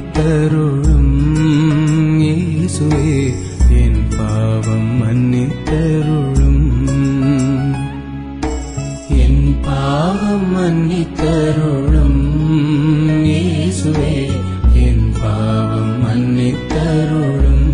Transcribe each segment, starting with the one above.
மன்னித்தருளும் இயேசுவே என் பாவம் மன்னித்தருளும். என் பாவம் மன்னித்தருளும் இயேசுவே என் பாவம் மன்னித்தருளும்.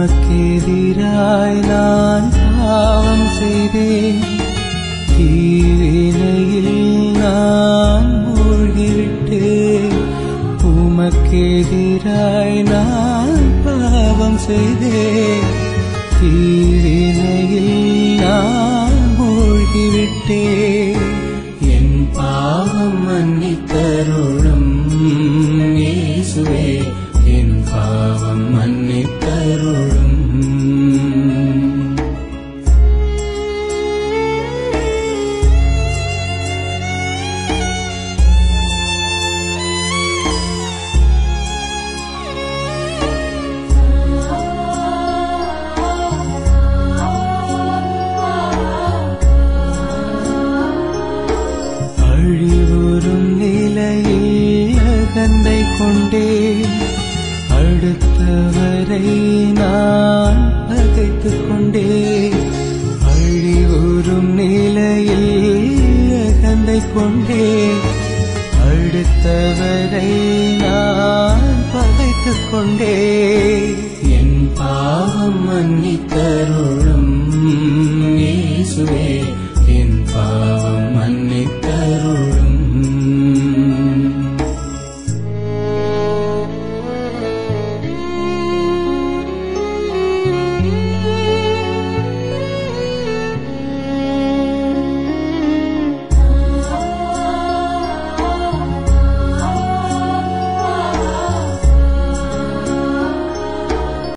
உமக்கெதிராய் நான் பாவம் செய்தேன். தீவினையில் நான் மூழ்கிவிட்டேன். உமக்கெதிராய் நான் பாவம் செய்தேன். தீவினையில் நான் மூழ்கிவிட்டேன். கொண்டேன் அடுத்தவரை நான் பகைத்து கொண்டேன் அழிவுறும் நிலையில் அகந்தை கொண்டேன் அடுத்தவரை நான் பகைத்து கொண்டேன் என் பாவம் மன்னித்தருளும் இயேசுவே என் பாவம்